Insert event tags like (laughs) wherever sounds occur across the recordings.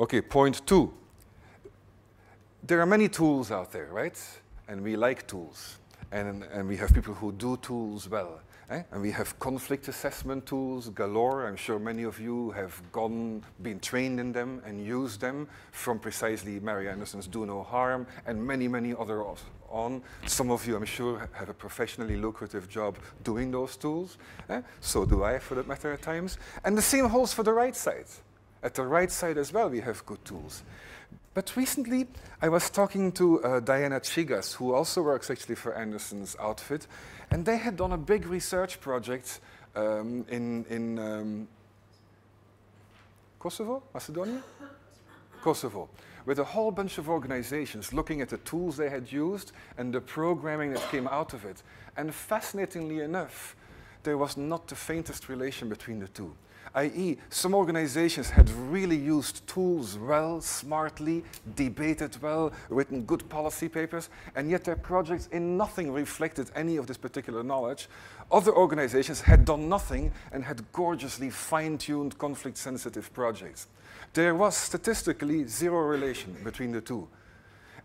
Okay, point two. There are many tools out there, right? And we like tools. And, and we have people who do tools well. Eh? And we have conflict assessment tools galore. I'm sure many of you have gone, been trained in them and used them from precisely Mary Anderson's Do No Harm and many, many other on. Some of you, I'm sure, have a professionally lucrative job doing those tools. Eh? So do I, for that matter, at times. And the same holds for the right side. At the right side as well, we have good tools. But recently, I was talking to uh, Diana Chigas, who also works actually for Anderson's outfit, and they had done a big research project um, in, in um, Kosovo, Macedonia? (laughs) Kosovo, with a whole bunch of organizations looking at the tools they had used and the programming that came out of it. And fascinatingly enough, there was not the faintest relation between the two i.e. some organizations had really used tools well, smartly, debated well, written good policy papers, and yet their projects in nothing reflected any of this particular knowledge. Other organizations had done nothing and had gorgeously fine-tuned conflict-sensitive projects. There was statistically zero relation between the two.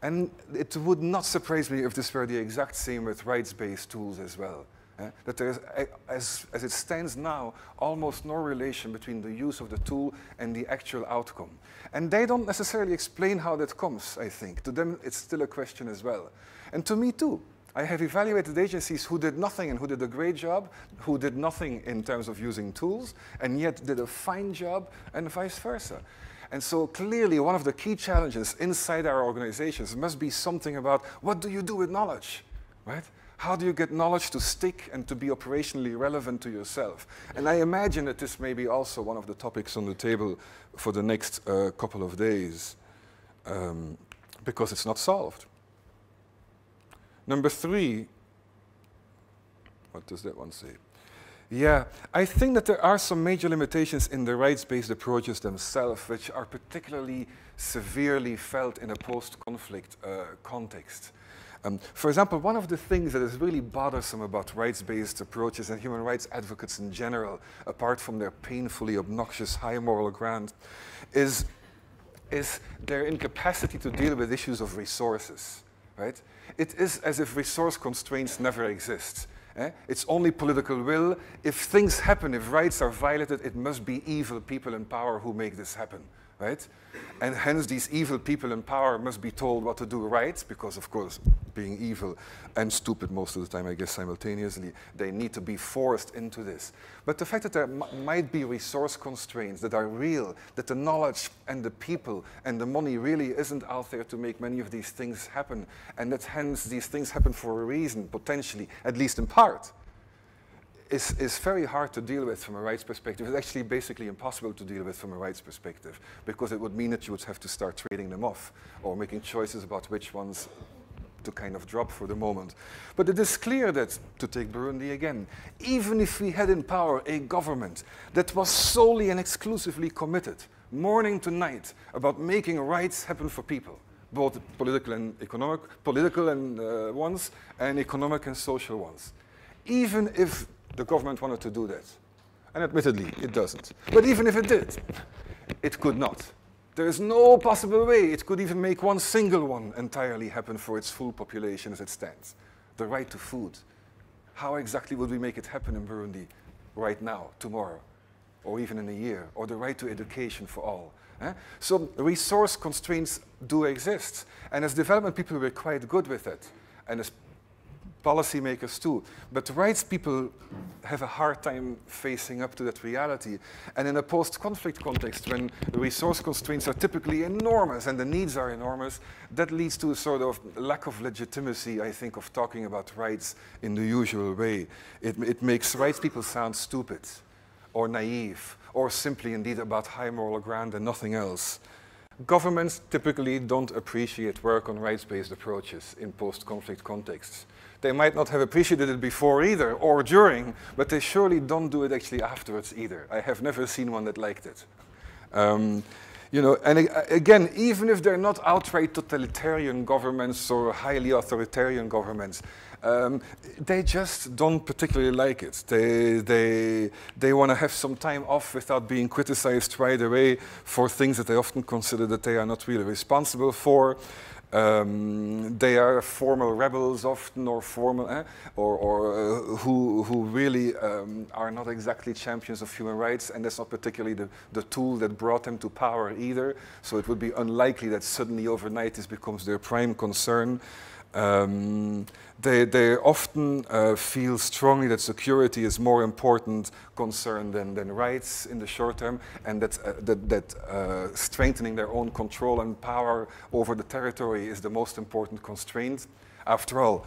And it would not surprise me if this were the exact same with rights-based tools as well. Uh, that there is, as, as it stands now, almost no relation between the use of the tool and the actual outcome. And they don't necessarily explain how that comes, I think. To them, it's still a question as well. And to me, too. I have evaluated agencies who did nothing and who did a great job, who did nothing in terms of using tools, and yet did a fine job, and vice versa. And so clearly one of the key challenges inside our organizations must be something about what do you do with knowledge, right? How do you get knowledge to stick and to be operationally relevant to yourself? And I imagine that this may be also one of the topics on the table for the next uh, couple of days um, because it's not solved. Number three, what does that one say? Yeah, I think that there are some major limitations in the rights-based approaches themselves, which are particularly severely felt in a post-conflict uh, context. Um, for example, one of the things that is really bothersome about rights-based approaches and human rights advocates in general, apart from their painfully obnoxious high moral ground, is, is their incapacity to deal with issues of resources, right? It is as if resource constraints never exist. Eh? It's only political will. If things happen, if rights are violated, it must be evil people in power who make this happen right? And hence these evil people in power must be told what to do right, because of course, being evil and stupid most of the time, I guess simultaneously, they need to be forced into this. But the fact that there might be resource constraints that are real, that the knowledge and the people and the money really isn't out there to make many of these things happen, and that hence these things happen for a reason, potentially, at least in part, is, is very hard to deal with from a rights perspective. It's actually basically impossible to deal with from a rights perspective because it would mean that you would have to start trading them off or making choices about which ones to kind of drop for the moment. But it is clear that, to take Burundi again, even if we had in power a government that was solely and exclusively committed, morning to night, about making rights happen for people, both political and economic, political and uh, ones, and economic and social ones. Even if the government wanted to do that. And admittedly, it doesn't. But even if it did, it could not. There is no possible way it could even make one single one entirely happen for its full population as it stands. The right to food. How exactly would we make it happen in Burundi right now, tomorrow, or even in a year? Or the right to education for all? Eh? So resource constraints do exist. And as development people, we're quite good with it. And as policymakers too. But rights people have a hard time facing up to that reality. And in a post-conflict context, when resource constraints are typically enormous and the needs are enormous, that leads to a sort of lack of legitimacy, I think, of talking about rights in the usual way. It, it makes rights people sound stupid or naive or simply indeed about high moral ground and nothing else. Governments typically don't appreciate work on rights-based approaches in post-conflict contexts. They might not have appreciated it before either, or during, but they surely don't do it actually afterwards either. I have never seen one that liked it. Um, You know, and again, even if they're not outright totalitarian governments or highly authoritarian governments, um, they just don't particularly like it. They, they, they want to have some time off without being criticized right away for things that they often consider that they are not really responsible for. Um, they are formal rebels often, or formal, eh? or, or uh, who who really um, are not exactly champions of human rights, and that's not particularly the, the tool that brought them to power either. So it would be unlikely that suddenly overnight this becomes their prime concern. Um, they, they often uh, feel strongly that security is more important concern than, than rights in the short term, and that, uh, that, that uh, strengthening their own control and power over the territory is the most important constraint. After all,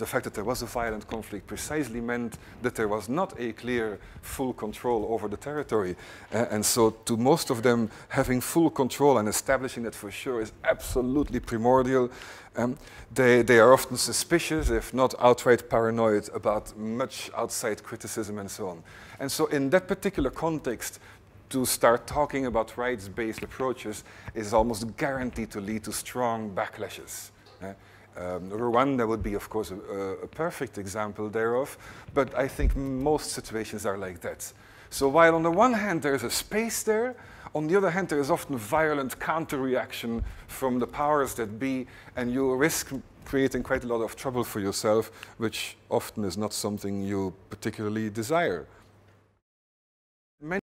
the fact that there was a violent conflict precisely meant that there was not a clear full control over the territory. Uh, and so to most of them, having full control and establishing that for sure is absolutely primordial. Um, they, they are often suspicious, if not outright paranoid, about much outside criticism and so on. And so in that particular context, to start talking about rights-based approaches is almost guaranteed to lead to strong backlashes. Uh, um, Rwanda would be, of course, a, a, perfect example thereof, but I think most situations are like that. So while on the one hand there's a space there, on the other hand there is often violent counter-reaction from the powers that be, and you risk creating quite a lot of trouble for yourself, which often is not something you particularly desire.